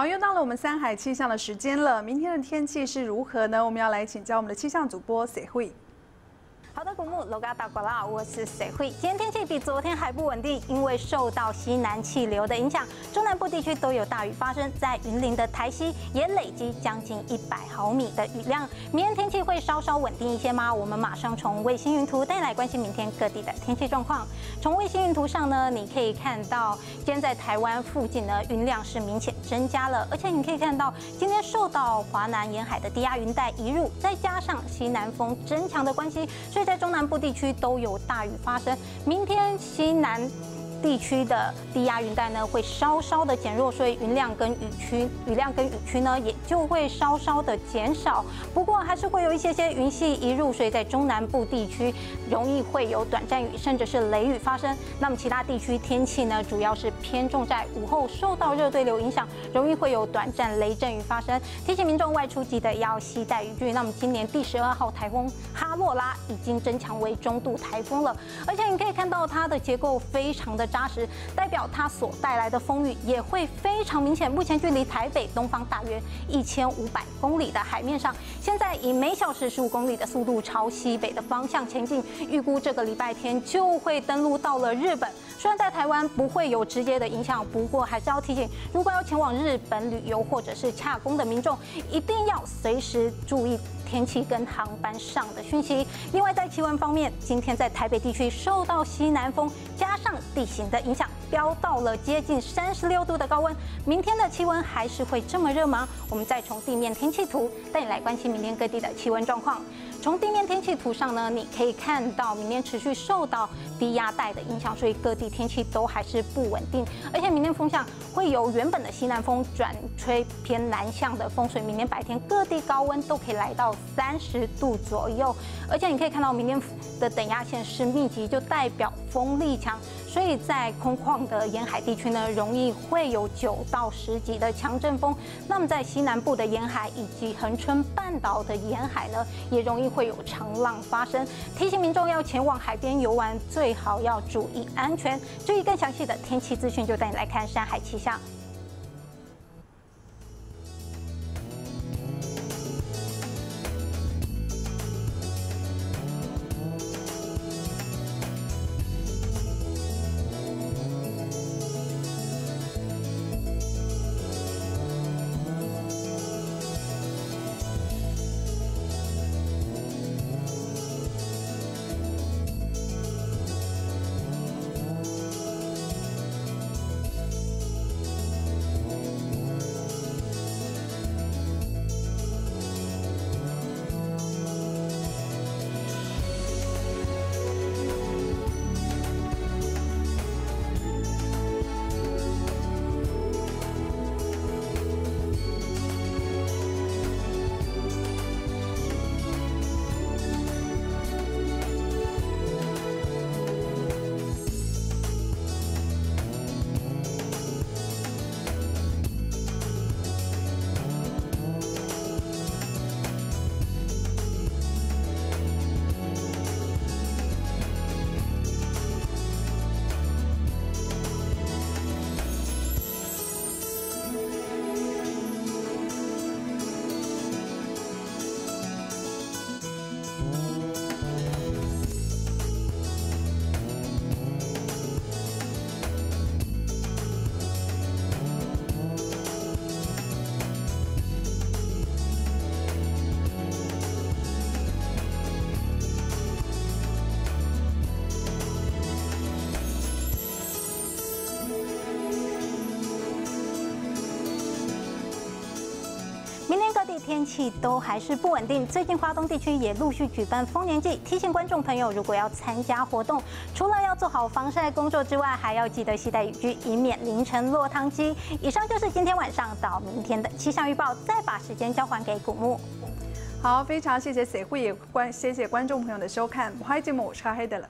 好，又到了我们三海气象的时间了。明天的天气是如何呢？我们要来请教我们的气象主播谁会。好的，古木楼嘎达瓜啦，我是水慧。今天天气比昨天还不稳定，因为受到西南气流的影响，中南部地区都有大雨发生，在云林的台西也累积将近一百毫米的雨量。明天天气会稍稍稳定一些吗？我们马上从卫星云图带来关心明天各地的天气状况。从卫星云图上呢，你可以看到今天在台湾附近呢，云量是明显增加了，而且你可以看到今天受到华南沿海的低压云带移入，再加上西南风增强的关系，所以在中南部地区都有大雨发生。明天西南。地区的低压云带呢会稍稍的减弱，所以云量跟雨区雨量跟雨区呢也就会稍稍的减少。不过还是会有一些些云系移入，所以在中南部地区容易会有短暂雨，甚至是雷雨发生。那么其他地区天气呢，主要是偏重在午后受到热对流影响，容易会有短暂雷阵雨发生。提醒民众外出记得要携带雨具。那么今年第十二号台风哈洛拉已经增强为中度台风了，而且你可以看到它的结构非常的。扎实，代表它所带来的风雨也会非常明显。目前距离台北东方大约一千五百公里的海面上，现在以每小时十五公里的速度朝西北的方向前进，预估这个礼拜天就会登陆到了日本。虽然在台湾不会有直接的影响，不过还是要提醒，如果要前往日本旅游或者是洽公的民众，一定要随时注意天气跟航班上的讯息。另外，在气温方面，今天在台北地区受到西南风加上地形的影响，飙到了接近三十六度的高温。明天的气温还是会这么热吗？我们再从地面天气图带你来关心明天各地的气温状况。从地面天气图上呢，你可以看到明天持续受到低压带的影响，所以各地天气都还是不稳定。而且明天风向会由原本的西南风转吹偏南向的风，所以明天白天各地高温都可以来到三十度左右。而且你可以看到明天的等压线是密集，就代表风力强。所以在空旷的沿海地区呢，容易会有九到十级的强阵风。那么在西南部的沿海以及恒春半岛的沿海呢，也容易会有长浪发生。提醒民众要前往海边游玩，最好要注意安全。注意更详细的天气资讯，就带你来看山海气象。地天气都还是不稳定，最近华东地区也陆续举办丰年祭，提醒观众朋友，如果要参加活动，除了要做好防晒工作之外，还要记得携带雨具，以免淋成落汤鸡。以上就是今天晚上到明天的气象预报，再把时间交还给古木。好，非常谢谢社会也观谢谢观众朋友的收看，我是节目我是黑的了。